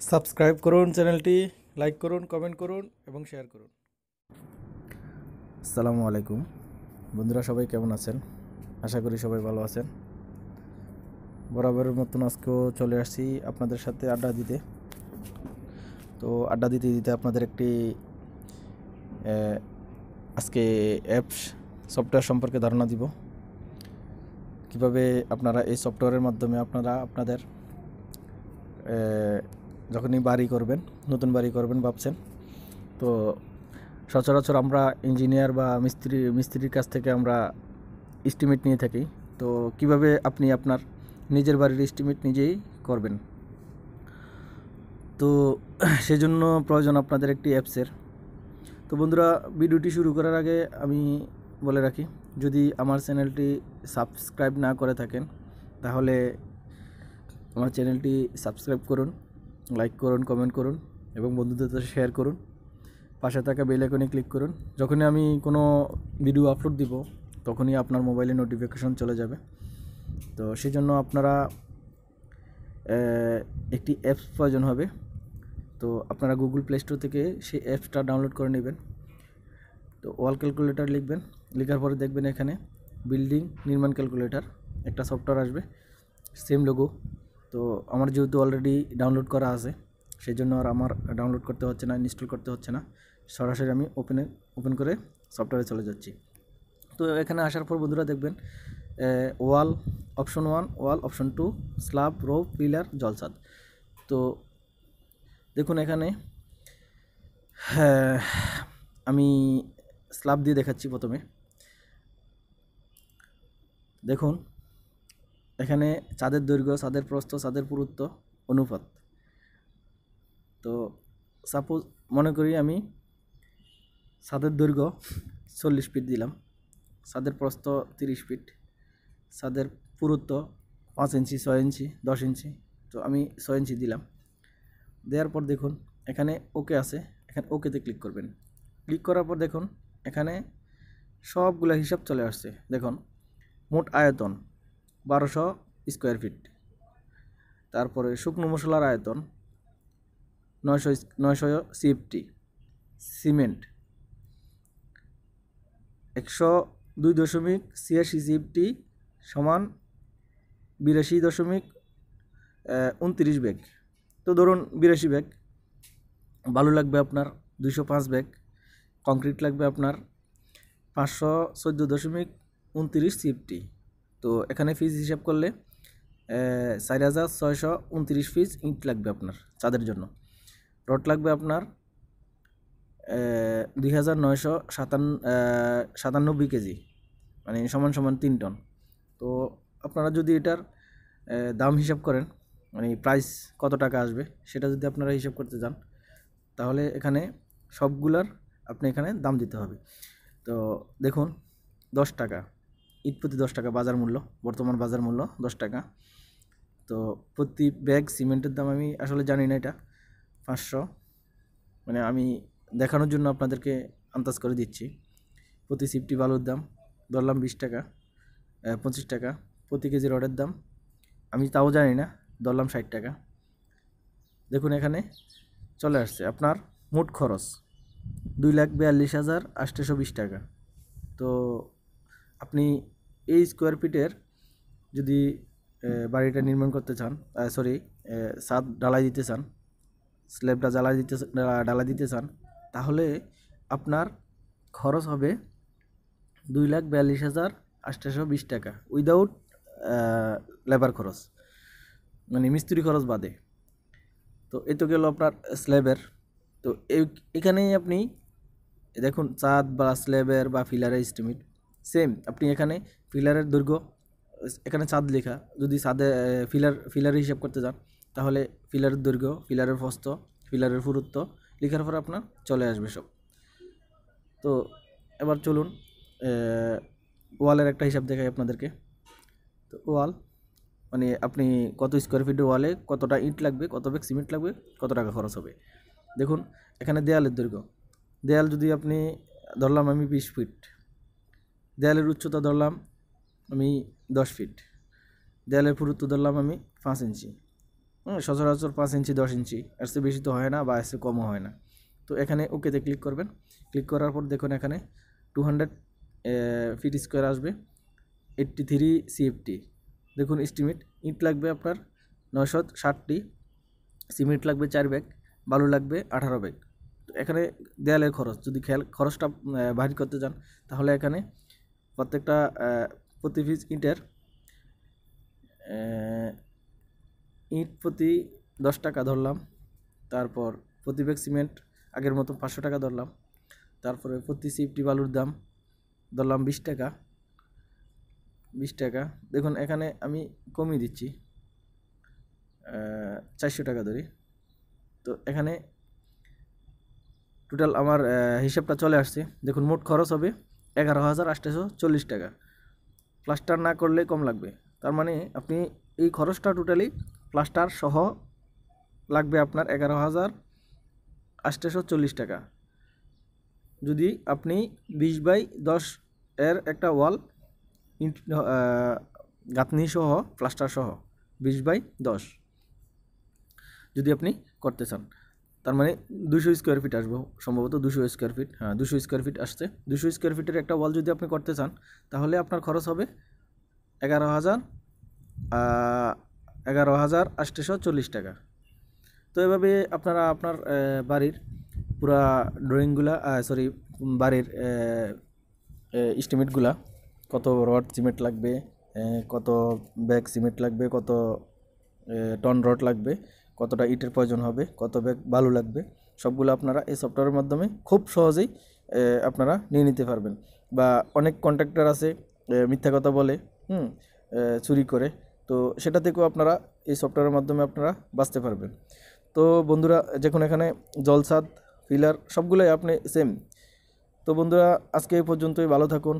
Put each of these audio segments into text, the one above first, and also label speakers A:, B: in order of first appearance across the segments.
A: Subscribe করুন চ্যানেলটি, like করুন, কমেন্ট করুন এবং শেয়ার করুন।
B: আসসালামু আলাইকুম। বন্ধুরা, সবাই কেমন আছেন? আশা করি সবাই ভালো আছেন। বরাবরের মতন আজকেও চলে আসছি আপনাদের সাথে আড্ডা দিতে। তো আড্ডা দিতে দিতে আপনাদের একটি আজকে অ্যাপস সফটওয়্যার সম্পর্কে ধারণা দিব। কীভাবে আপনারা এই সফটওয়্যারের মাধ্যমে আপনারা আপনাদের যখনই বাড়ি করবেন, নতুন বাড়ি করবেন ভাবছেন, তো সচরাচর আমরা ইঞ্জিনিয়ার বা মিস্ত্রি, মিস্ত্রির কাছ থেকে আমরা এস্টিমেট নিয়ে থাকি। তো কীভাবে আপনি আপনার নিজের বাড়ির এস্টিমেট নিজেই করবেন? তো সেজন্য প্রয়োজন আপনাদের একটি অ্যাপসের তো বন্ধুরা, ভিডিওটি শুরু করার আগে আমি বলে রাখি, যদি আমার চ্যানেলটি সাবস্ক্রাইব না করে থাকেন, তাহলে আমার চ্যানেলটি সাবস্ক্রাইব করুন। লাইক করুন কমেন্ট করুন এবং বন্ধুদের সাথে শেয়ার করুন। পাশে থাকা বেল আইকনে ক্লিক করুন। যখনই আমি কোনো ভিডিও আপলোড দিব, তখনই আপনার মোবাইলে নোটিফিকেশন চলে যাবে। তো সেই জন্য আপনারা একটি অ্যাপস প্রয়োজন হবে। তো আপনারা গুগল প্লে স্টোর থেকে সেই অ্যাপসটা ডাউনলোড করে নেবেন। তো ওয়াল ক্যালকুলেটর লিখবেন। লেখার পরে দেখবেন এখানে বিল্ডিং নির্মাণ ক্যালকুলেটর একটা সফটওয়্যার আসবে। সেম লোগো তো আমার যেহেতু অলরেডি ডাউনলোড করা আছে সেই জন্য আর আমার ডাউনলোড করতে হচ্ছে না ইনস্টল করতে হচ্ছে না। সরাসরি আমি ওপেনে ওপেন করে সফটওয়্যারে চলে যাচ্ছি। তো এখানে আসার পর বন্ধুরা দেখবেন wall option one wall option two slab rho pillar জলসাদ তো দেখুন এখানে আমি স্ল্যাব দিয়ে দেখাচ্ছি প্রথমে। দেখুন এখানে চাঁদের দৈর্ঘ্য, চাঁদের প্রস্থ, চাঁদের পুরুত্ব, অনুপাত। তো সাপোজ মনে করি আমি ছাদের দৈর্ঘ্য চল্লিশ ফিট দিলাম ছাদের প্রস্থ তিরিশ ফিট ছাদের পুরুত্ব পাঁচ ইঞ্চি, ছয় ইঞ্চি, দশ ইঞ্চি, তো আমি ছয় ইঞ্চি দিলাম। দেওয়ার পর দেখুন, এখানে ওকে আছে, এখানে ওকেতে ক্লিক করবেন। ক্লিক করার পর দেখুন, এখানে সবগুলো হিসাব চলে আসছে। দেখুন, মোট আয়তন। বারোশো স্কোয়ার ফিট। তারপরে শুকনো মশলার আয়তন নয়শো নয়শো সিএফটি, সিমেন্ট। একশো দুই দশমিক ছিয়াশি সিএফটি সমান বিরাশি দশমিক উনত্রিশ ব্যাগ তো ধরুন বিরাশি ব্যাগ বালু লাগবে আপনার দুইশো পাঁচ ব্যাগ কংক্রিট লাগবে আপনার পাঁচশো চোদ্দ দশমিক উনত্রিশ সিএফটি। তো এখানে ফিজ হিসাব করলে চার হাজার ছয়শো উনত্রিশ ফিজ ইট লাগবে আপনার, চাঁদের জন্য। রড লাগবে আপনার দুই হাজার নয়শো সাতান্ন সাতানব্বই কেজি মানে সমান সমান তিন টন। তো আপনারা যদি এটার দাম হিসাব করেন মানে প্রাইস কত টাকা আসবে, সেটা যদি আপনারা হিসাব করতে যান, তাহলে এখানে সবগুলার আপনি এখানে দাম দিতে হবে। তো দেখুন, দশ টাকা। ইট প্রতি দশ টাকা বাজার মূল্য, বর্তমান বাজার মূল্য দশ টাকা। তো প্রতি ব্যাগ সিমেন্টের দাম আমি আসলে জানি না এটা, পাঁচশো। মানে আমি দেখানোর জন্য আপনাদেরকে আন্দাজ করে দিচ্ছি। প্রতি সিফটি বালুর দাম ধরলাম বিশ টাকা পঁচিশ টাকা। প্রতি কেজি রডের দাম, আমি তাও জানি না, ধরলাম ষাট টাকা। দেখুন এখানে চলে আসছে আপনার মোট খরচ, দুই লাখ বিয়াল্লিশ হাজার আটশোশো বিশ টাকা। তো আপনি এই স্কোয়ার ফিটের যদি বাড়িটা নির্মাণ করতে চান সরি ছাদ ডালাই দিতে চান স্ল্যাবটা জ্বালাই দিতে ডালাই দিতে চান, তাহলে আপনার খরচ হবে দুই লাখ বিয়াল্লিশ হাজার আটশোশো বিশ টাকা উইদাউট লেবার খরচ মানে মিস্ত্রি খরচ বাদে। তো এ তো গেল আপনার স্ল্যাবের তো এখানেই আপনি, দেখুন চাঁদ বা স্ল্যাবের বা ফিলারের এস্টিমেট সেম আপনি এখানে ফিলারের দৈর্ঘ্য, এখানে চাঁদ লেখা, যদি চাঁদে ফিলার ফিলারের হিসাব করতে যান, তাহলে ফিলারের দৈর্ঘ্য ফিলারের ফস্ত ফিলারের পুরুত্ব, লেখার পর আপনার চলে আসবে সব। তো এবার চলুন ওয়ালের একটা হিসাব দেখাই আপনাদেরকে। তো ওয়াল মানে আপনি কত স্কোয়ার ফিটের ওয়ালে কতটা ইট লাগবে, কত ব্যাগ সিমেন্ট লাগবে, কত টাকা খরচ হবে। দেখুন, এখানে দেয়ালের দৈর্ঘ্য। দেয়াল যদি আপনি, ধরলাম আমি বিশ ফিট দেয়ালের উচ্চতা ধরলাম আমি দশ ফিট দেয়ালের পুরুত্ব ধরলাম আমি পাঁচ ইঞ্চি। হুম, সচরাচর পাঁচ ইঞ্চি, দশ ইঞ্চি। এর চেয়ে বেশি তো হয় না বা চেয়ে কমও হয় না। তো এখানে ওকেতে ক্লিক করবেন। ক্লিক করার পর দেখুন এখানে টু হান্ড্রেড ফিট স্কোয়ার আসবে। এইট্টি থ্রি সিএফটি দেখুন এস্টিমেট ইট লাগবে আপনার নয়শো ষাটটি সিমেন্ট লাগবে চার ব্যাগ, বালু লাগবে আঠারো ব্যাগ। তো এখানে দেয়ালের খরচ, যদি খেয়াল খরচটা বাহির করতে চান, তাহলে এখানে প্রত্যেকটা প্রতি পিস ইটের ইট প্রতি দশ টাকা ধরলাম। তারপর প্রতি ব্যাগ সিমেন্ট আগের মতো পাঁচশো টাকা ধরলাম। তারপরে প্রতি সিফটি বালুর দাম ধরলাম বিশ টাকা। বিশ টাকা। দেখুন, এখানে আমি কমিয়ে দিচ্ছি চারশো টাকা ধরি। তো এখানে টোটাল আমার হিসাবটা চলে আসছে। দেখুন, মোট খরচ হবে এগারো হাজার আটশোশো চল্লিশ টাকা। প্লাস্টার না করলে কম লাগবে। তার মানে আপনি এই খরচটা টোটালি প্লাস্টার সহ লাগবে আপনার এগারো হাজার আটশোশো চল্লিশ টাকা। যদি আপনি বিশ বাই দশ এর একটা ওয়াল গাঁথনি সহ প্লাস্টার সহ বিশ বাই দশ যদি আপনি করতে চান। তার মানে দুশো স্কোয়ার ফিট আসবে, সম্ভবত দুশো স্কোয়ার ফিট হ্যাঁ দুশো স্কোয়ার ফিট আসছে। দুশো স্কোয়ার ফিটের একটা ওয়াল যদি আপনি করতে চান, তাহলে আপনার খরচ হবে এগারো হাজার এগারো হাজার আটশোশো চল্লিশ টাকা। তো এভাবে আপনারা আপনার বাড়ির পুরা ড্রয়িংগুলা সরি বাড়ির এস্টিমেটগুলা কত রড সিমেন্ট লাগবে কত ব্যাগ সিমেন্ট লাগবে, কত টন রড লাগবে কতটা ইটের প্রয়োজন হবে, কত ব্যাগ বালু লাগবে, সবগুলো আপনারা এই সফটওয়্যারের মাধ্যমে খুব সহজেই আপনারা নিয়ে নিতে পারবেন। বা অনেক কন্ট্রাক্টর আছে মিথ্যা কথা বলে, হুম চুরি করে, তো সেটা থেকেও আপনারা এই সফটওয়্যারের মাধ্যমে আপনারা বাঁচতে পারবেন। তো বন্ধুরা, যখন এখানে জলসাদ, ফিলার সবগুলোই আপনি সেম তো বন্ধুরা, আজকে এই পর্যন্তই, ভালো থাকুন,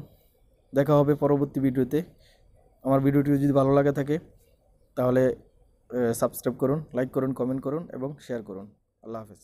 B: দেখা হবে পরবর্তী ভিডিওতে। আমার ভিডিওটি যদি ভালো লাগে থাকে, তাহলে সাবস্ক্রাইব করুন লাইক করুন কমেন্ট করুন এবং শেয়ার করুন। আল্লাহ হাফেজ।